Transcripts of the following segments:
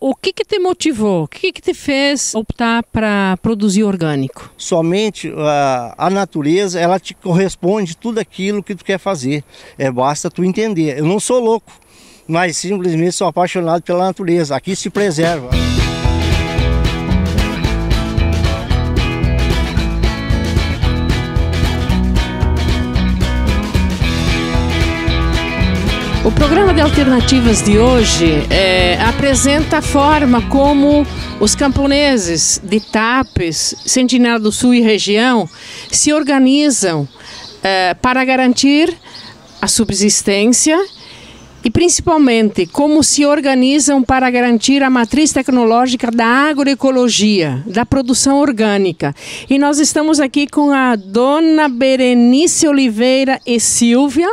o que que te motivou? O que que te fez optar para produzir orgânico? Somente a, a natureza, ela te corresponde tudo aquilo que tu quer fazer. É, basta tu entender. Eu não sou louco, mas simplesmente sou apaixonado pela natureza. Aqui se preserva. O programa de alternativas de hoje é, apresenta a forma como os camponeses de Tapes, Sentinela do Sul e região se organizam é, para garantir a subsistência e principalmente como se organizam para garantir a matriz tecnológica da agroecologia, da produção orgânica. E nós estamos aqui com a dona Berenice Oliveira e Silvia,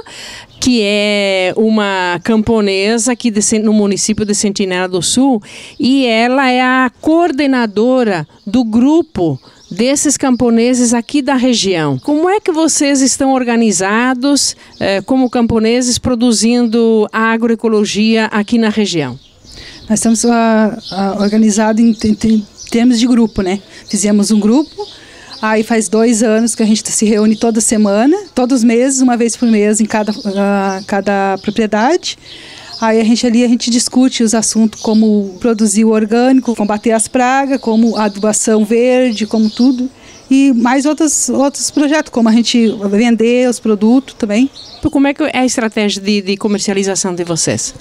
que é uma camponesa aqui no município de Sentinela do Sul, e ela é a coordenadora do grupo desses camponeses aqui da região. Como é que vocês estão organizados eh, como camponeses produzindo agroecologia aqui na região? Nós estamos uh, uh, organizados em, em, em termos de grupo, né? Fizemos um grupo Aí faz dois anos que a gente se reúne toda semana, todos os meses, uma vez por mês em cada, uh, cada propriedade. Aí a gente ali a gente discute os assuntos como produzir o orgânico, combater as pragas, como adubação verde, como tudo. E mais outros, outros projetos, como a gente vender os produtos também. Como é que é a estratégia de, de comercialização de vocês?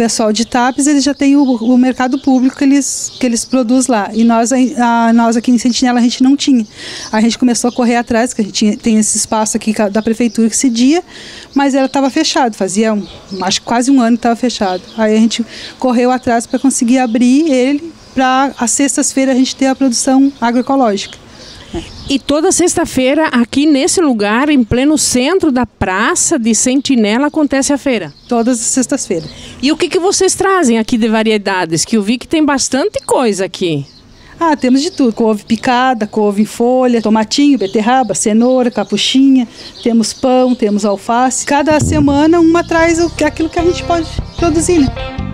pessoal de TAPES eles já têm o, o, mercado público que eles, que eles produzem lá. E nós, a, nós aqui em Sentinela a gente não tinha. A gente começou a correr atrás, que a gente tinha, tem esse espaço aqui da prefeitura que cedia, mas ela estava fechado, fazia um, acho quase um ano que estava fechado. Aí a gente correu atrás para conseguir abrir ele para as sextas-feiras a gente ter a produção agroecológica. E toda sexta-feira, aqui nesse lugar, em pleno centro da praça de Sentinela, acontece a feira? Todas as sextas-feiras. E o que, que vocês trazem aqui de variedades? Que eu vi que tem bastante coisa aqui. Ah, temos de tudo. Couve picada, couve em folha, tomatinho, beterraba, cenoura, capuchinha. Temos pão, temos alface. Cada semana uma traz aquilo que a gente pode produzir, né?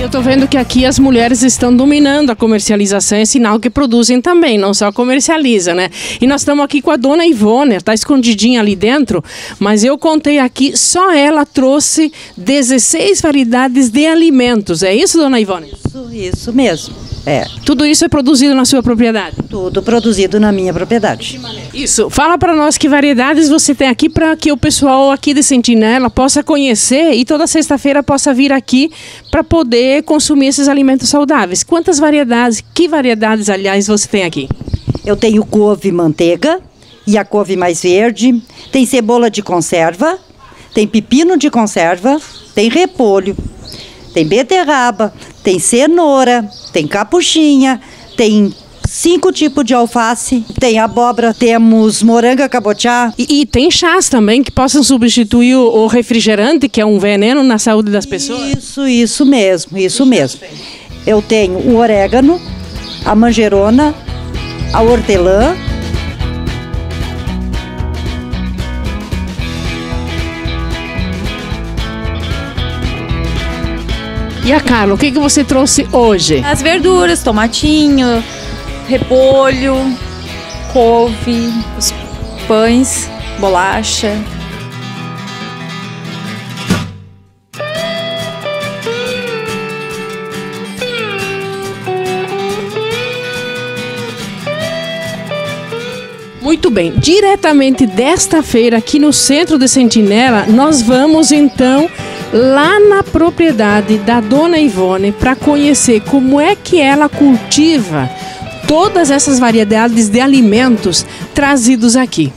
Eu estou vendo que aqui as mulheres estão dominando a comercialização, é sinal que produzem também, não só comercializam, né? E nós estamos aqui com a dona Ivone, está escondidinha ali dentro, mas eu contei aqui, só ela trouxe 16 variedades de alimentos. É isso, dona Ivone? Isso, isso mesmo. É. Tudo isso é produzido na sua propriedade? Tudo produzido na minha propriedade. Isso. Fala para nós que variedades você tem aqui para que o pessoal aqui de Sentinela possa conhecer e toda sexta-feira possa vir aqui para poder consumir esses alimentos saudáveis. Quantas variedades, que variedades, aliás, você tem aqui? Eu tenho couve manteiga e a couve mais verde, tem cebola de conserva, tem pepino de conserva, tem repolho, tem beterraba, tem cenoura, tem capuchinha, tem cinco tipos de alface, tem abóbora, temos moranga cabotiá. E, e, tem chás também que possam substituir o, o, refrigerante, que é um veneno na saúde das pessoas? Isso, isso mesmo, isso mesmo. Eu tenho o orégano, a manjerona, a hortelã, E a Carla, o que, que você trouxe hoje? As verduras, tomatinho, repolho, couve, os pães, bolacha. Muito bem, diretamente desta feira aqui no centro de Sentinela, nós vamos então lá na propriedade da dona Ivone para conhecer como é que ela cultiva todas essas variedades de alimentos trazidos aqui.